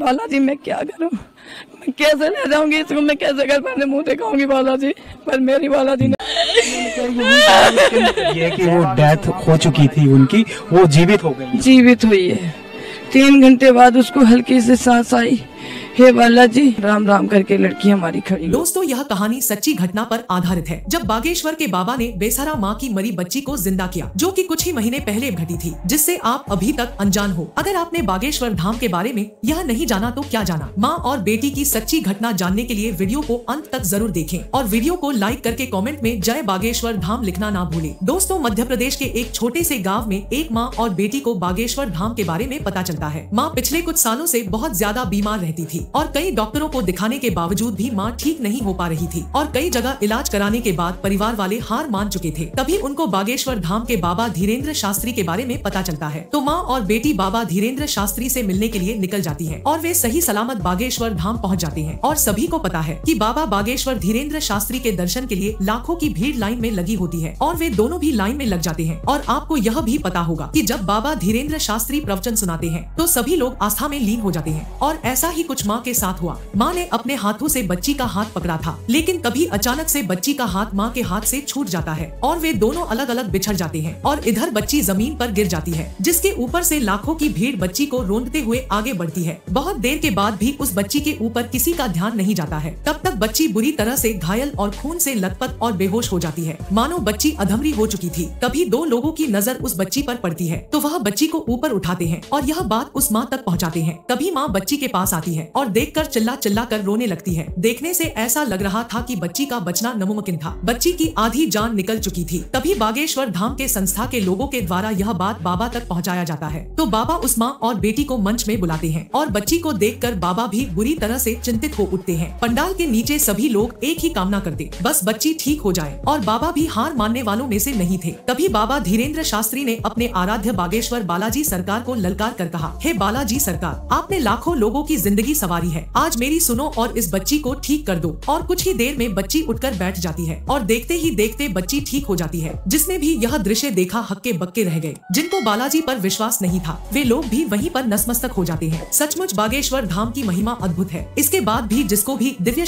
बालाजी मैं क्या करूँ? मैं कैसे ले जाऊँगी इसको? मैं कैसे कर पर मुँह दिखाऊँगी बालाजी? पर मेरी बालाजी ने ये कि वो डेथ हो चुकी थी उनकी वो जीवित हो गई। जीवित हुई है। तीन घंटे बाद उसको हल्की से सांस आई। हे बालाजी, राम राम करके लड़की हमारी खड़ी दोस्तों, यह कहानी सच्ची घटना पर आधारित है। जब बागेश्वर के बाबा ने बेसहारा माँ की मरी बच्ची को ज़िंदा किया, जो कि कुछ ही महीने पहले घटी थी, जिससे आप अभी तक अनजान हो। अगर आपने बागेश्वर धाम के बारे में यह नहीं जाना तो क्या जाना? माँ और बेटी की सच्ची घटना जानने के लिए वीडियो को अंत तक ज़रूर देखें और वीडियो को लाइक करके कॉमेंट में जय बागेश्वर धाम लिखना ना भूले। दोस्तों, मध्य प्रदेश के एक छोटे से गाँव में एक माँ और बेटी को बागेश्वर धाम के बारे में पता चलता है। माँ पिछले कुछ सालों ऐसी बहुत ज़्यादा बीमार रहती थी। और कई डॉक्टरों को दिखाने के बावजूद भी माँ ठीक नहीं हो पा रही थी और कई जगह इलाज कराने के बाद परिवार वाले हार मान चुके थे। तभी उनको बागेश्वर धाम के बाबा धीरेन्द्र शास्त्री के बारे में पता चलता है। तो माँ और बेटी बाबा धीरेन्द्र शास्त्री से मिलने के लिए निकल जाती है और वे सही सलामत बागेश्वर धाम पहुँच जाते हैं। और सभी को पता है की बाबा बागेश्वर धीरेन्द्र शास्त्री के दर्शन के लिए लाखों की भीड़ लाइन में लगी होती है और वे दोनों भी लाइन में लग जाते हैं। और आपको यह भी पता होगा कि जब बाबा धीरेन्द्र शास्त्री प्रवचन सुनाते हैं तो सभी लोग आस्था में लीन हो जाते हैं और ऐसा ही कुछ माँ के साथ हुआ। माँ ने अपने हाथों से बच्ची का हाथ पकड़ा था, लेकिन कभी अचानक से बच्ची का हाथ माँ के हाथ से छूट जाता है और वे दोनों अलग अलग बिछड़ जाते हैं और इधर बच्ची ज़मीन पर गिर जाती है, जिसके ऊपर से लाखों की भीड़ बच्ची को रोंदते हुए आगे बढ़ती है। बहुत देर के बाद भी उस बच्ची के ऊपर किसी का ध्यान नहीं जाता है। तब तक बच्ची बुरी तरह से घायल और खून से लथपथ और बेहोश हो जाती है। मानो बच्ची अधमरी हो चुकी थी। तभी दो लोगों की नज़र उस बच्ची पर पड़ती है तो वह बच्ची को ऊपर उठाते हैं और यह बात उस माँ तक पहुँचाते हैं। तभी माँ बच्ची के पास आती है और देख चिल्ला चिल्ला कर रोने लगती है। देखने से ऐसा लग रहा था कि बच्ची का बचना नमुमकिन था। बच्ची की आधी जान निकल चुकी थी। तभी बागेश्वर धाम के संस्था के लोगों के द्वारा यह बात बाबा तक पहुँचाया जाता है। तो बाबा उस माँ और बेटी को मंच में बुलाते हैं और बच्ची को देखकर बाबा भी बुरी तरह ऐसी चिंतित हो उठते हैं। पंडाल के नीचे सभी लोग एक ही कामना करते। बस बच्ची ठीक हो जाए और बाबा भी हार मानने वालों में से नहीं थे। तभी बाबा धीरेन्द्र शास्त्री ने अपने आराध्य बागेश्वर बालाजी सरकार को ललकार कर कहा, हे बालाजी सरकार, आपने लाखों लोगों की ज़िंदगी सवारी है। आज मेरी सुनो और इस बच्ची को ठीक कर दो। और कुछ ही देर में बच्ची उठकर बैठ जाती है और देखते ही देखते बच्ची ठीक हो जाती है। जिसने भी यह दृश्य देखा हक्के बक्के रह गए। जिनको बालाजी पर विश्वास नहीं था, वे लोग भी वहीं पर नतमस्तक हो जाते हैं। सचमुच बागेश्वर धाम की महिमा अद्भुत है। इसके बाद भी जिसको भी दिव्य